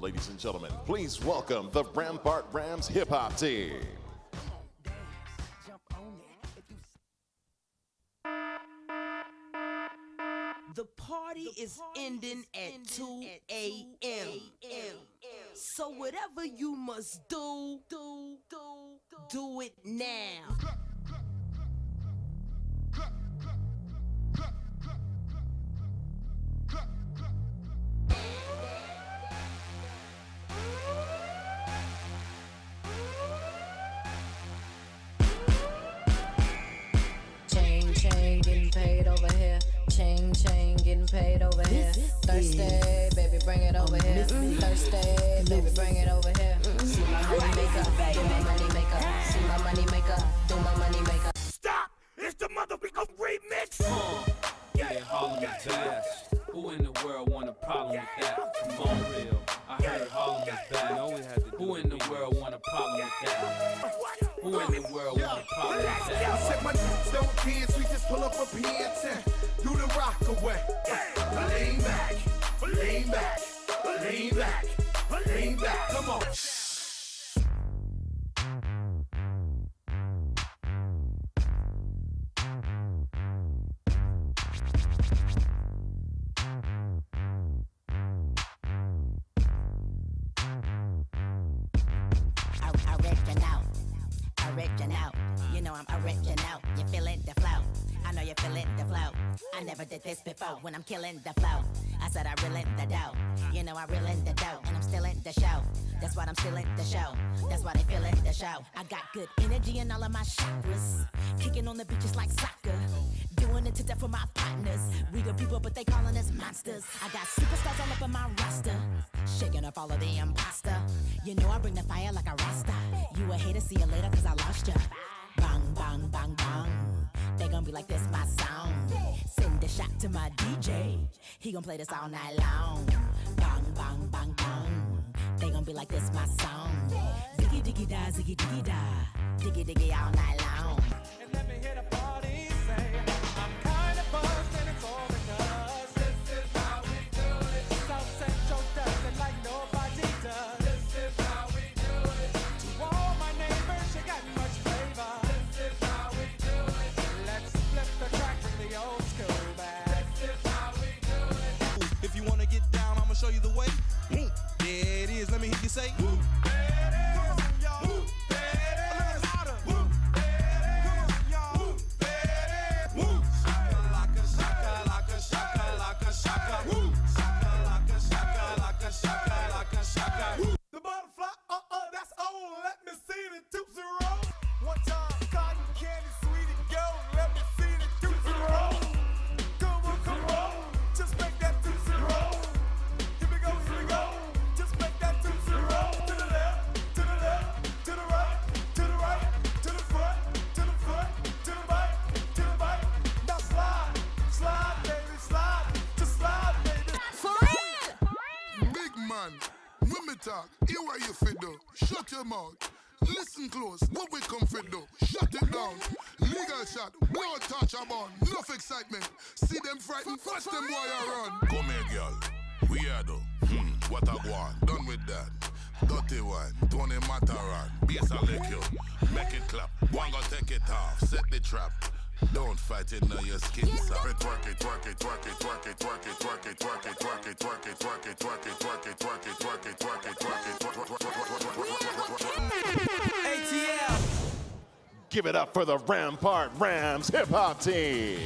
Ladies and gentlemen, please welcome the Rampart Rams hip hop team. The party is ending at 2 a.m. So whatever you must do, do, do, do it now. Getting paid over here. Thursday, baby, bring it over here. Thursday, baby, bring it over here. See my money maker, do my money maker. See my money maker, do my money maker. Stop! It's the motherfucker remix! Yeah, Harlem is bad. Who in the world want a problem with that? Come on, real. I heard Harlem is bad. Who in the world want a problem with that? Who in the world want a problem with Relax, that? yo. Said my niggas don't dance, we just pull up a PN10. Do the rock away. Back, lean back, lean back. Come on. original. You know I'm original. You the flow? I know you feeling the flow. I never did this before. When I'm killing the flow, I said I real in the dough. You know I real in the dough, and I'm still in the show. That's why I'm still in the show. That's why they feel in the show. I got good energy in all of my chakras. Kicking on the beaches like soccer. Doing it to death for my partners. We the people, but they calling us monsters. I got superstars all up in my roster. Shaking up all of the imposter. You know I bring the fire like a rasta. You a hater, see you later, cause I lost ya. Bang, bang, bang, bang. They gon' be like this, my song. A shot to my DJ. He gon' play this all night long. Bang, bang, bang, bang. They gon' be like this, my song. Diggy, diggy, da, ziggy, diggy, da. Diggy, diggy, all night long. And let me hear the party Big man, when me talk, hear what you fit. Shut your mouth. Listen close, what we come do. Shut it down. Legal shot, blow touch a bun. Enough excitement. See them frightened, watch them boy a run. Come here, girl. Weirdo. Hmm, what a go on. Done with that. Dirty one. Tony Mataran. Bass a lick you. Make it clap. One go take it off. Set the trap. Don't fight it, now your skin soft. Twerk it, twerk it, twerk it, twerk it, twerk it, twerk it, twerk it, twerk it, twerk it, twerk it, twerk it, twerk it, twerk it, twerk it, twerk it, twerk it, it, Give it up for the Rampart Rams hip hop team.